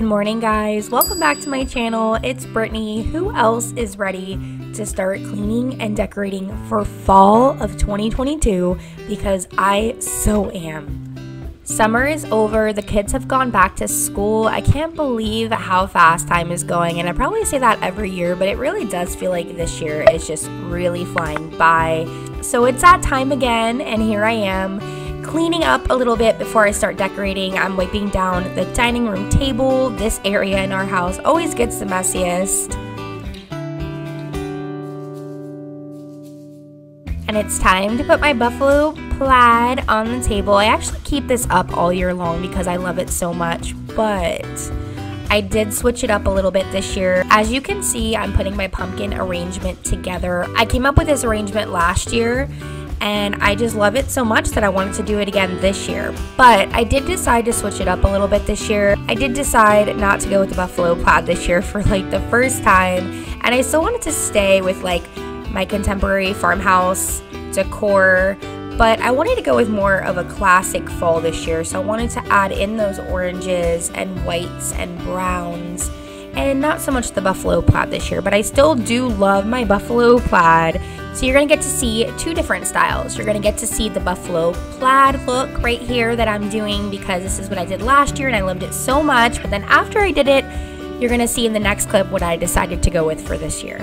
Good morning, guys. Welcome back to my channel. It's Brittany. Who else is ready to start cleaning and decorating for fall of 2022? Because I so am. Summer is over. The kids have gone back to school. I can't believe how fast time is going. And I probably say that every year, but it really does feel like this year is just really flying by. So it's that time again, and here I am cleaning up a little bit before I start decorating. I'm wiping down the dining room table. This area in our house always gets the messiest. And it's time to put my buffalo plaid on the table. I actually keep this up all year long because I love it so much, but I did switch it up a little bit this year. As you can see, I'm putting my pumpkin arrangement together. I came up with this arrangement last year and I just love it so much that I wanted to do it again this year. But I did decide to switch it up a little bit this year. I did decide not to go with the buffalo plaid this year for like the first time, and I still wanted to stay with like my contemporary farmhouse decor. But I wanted to go with more of a classic fall this year, so I wanted to add in those oranges and whites and browns and not so much the buffalo plaid this year, but I still do love my buffalo plaid. So you're gonna get to see two different styles. You're gonna get to see the buffalo plaid look right here that I'm doing because this is what I did last year and I loved it so much. But then after I did it, you're gonna see in the next clip what I decided to go with for this year.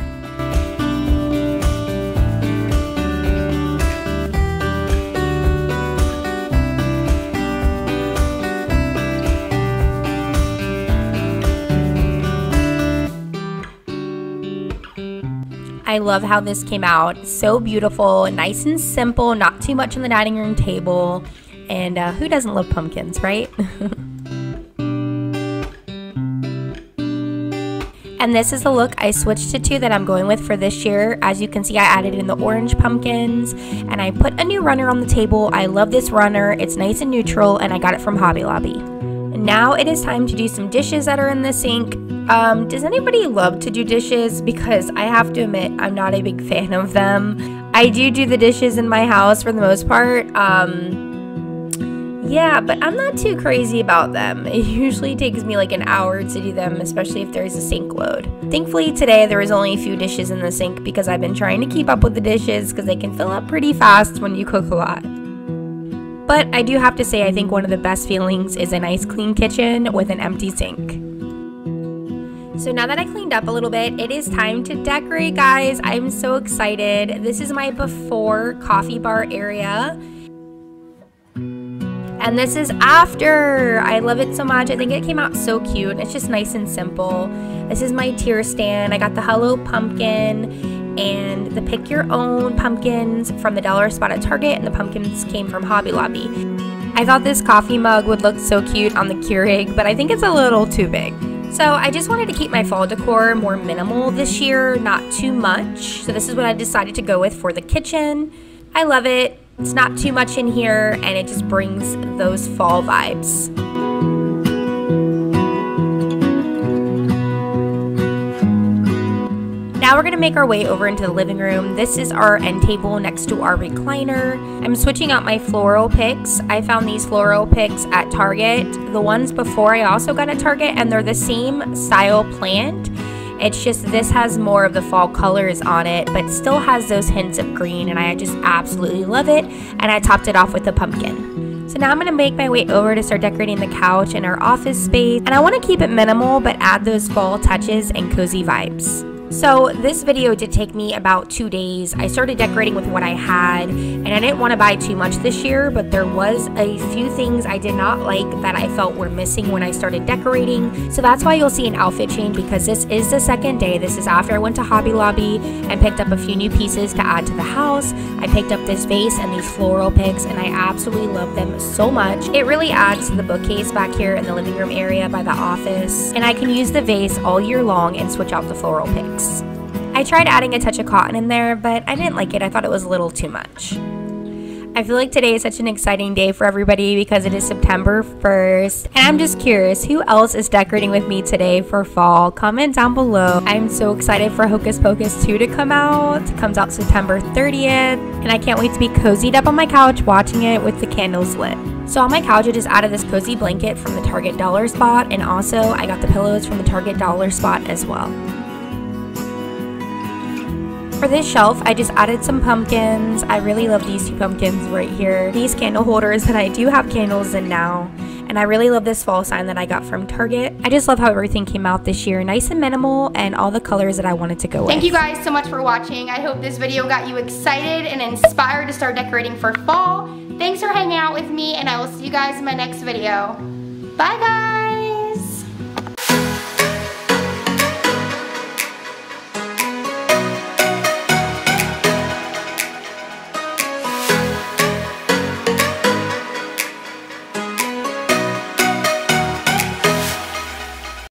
I love how this came out. So beautiful, nice and simple, not too much on the dining room table. And uh, who doesn't love pumpkins, right? And this is the look I switched it to that I'm going with for this year. As you can see, I added in the orange pumpkins and I put a new runner on the table. I love this runner. It's nice and neutral and I got it from Hobby Lobby. now it is time to do some dishes that are in the sink. Um, does anybody love to do dishes? Because I have to admit, I'm not a big fan of them. I do do the dishes in my house for the most part. Um, yeah, but I'm not too crazy about them. It usually takes me like an hour to do them, especially if there's a sink load. Thankfully, today there was only a few dishes in the sink because I've been trying to keep up with the dishes because they can fill up pretty fast when you cook a lot. But I do have to say, I think one of the best feelings is a nice clean kitchen with an empty sink. So now that I cleaned up a little bit, it is time to decorate, guys. I'm so excited. This is my before coffee bar area. And this is after. I love it so much. I think it came out so cute. It's just nice and simple. This is my tier stand. I got the Hello Pumpkin and the Pick Your Own pumpkins from the dollar spot at Target, and the pumpkins came from Hobby Lobby. I thought this coffee mug would look so cute on the Keurig, but I think it's a little too big. So I just wanted to keep my fall decor more minimal this year, not too much. So this is what I decided to go with for the kitchen. I love it. It's not too much in here and it just brings those fall vibes. Gonna make our way over into the living room. This is our end table next to our recliner. I'm switching out my floral picks. I found these floral picks at Target. The ones before I also got at Target and they're the same style plant. It's just this has more of the fall colors on it, but still has those hints of green and I just absolutely love it. And I topped it off with a pumpkin. So now I'm going to make my way over to start decorating the couch in our office space. And I want to keep it minimal, but add those fall touches and cozy vibes. So this video did take me about two days. I started decorating with what I had and I didn't want to buy too much this year, but there was a few things I did not like that I felt were missing when I started decorating. So that's why you'll see an outfit change because this is the second day. This is after I went to Hobby Lobby and picked up a few new pieces to add to the house. I picked up this vase and these floral picks and I absolutely love them so much. It really adds to the bookcase back here in the living room area by the office. And I can use the vase all year long and switch out the floral picks. I tried adding a touch of cotton in there, but I didn't like it. I thought it was a little too much. I feel like today is such an exciting day for everybody because it is September 1st. And I'm just curious, who else is decorating with me today for fall? Comment down below. I'm so excited for Hocus Pocus 2 to come out. It comes out September 30th. And I can't wait to be cozied up on my couch watching it with the candles lit. So on my couch, I just added this cozy blanket from the Target Dollar Spot, and also I got the pillows from the Target Dollar Spot as well. For this shelf, I just added some pumpkins. I really love these two pumpkins right here. These candle holders that I do have candles in now. And I really love this fall sign that I got from Target. I just love how everything came out this year. Nice and minimal and all the colors that I wanted to go with. Thank you guys so much for watching. I hope this video got you excited and inspired to start decorating for fall. Thanks for hanging out with me and I will see you guys in my next video. Bye guys!